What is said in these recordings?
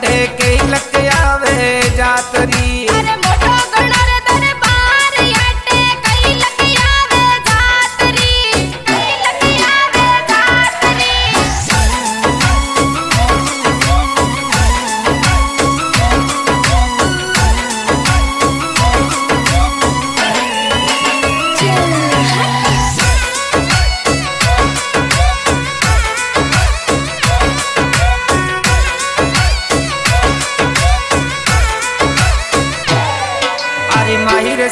te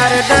da da da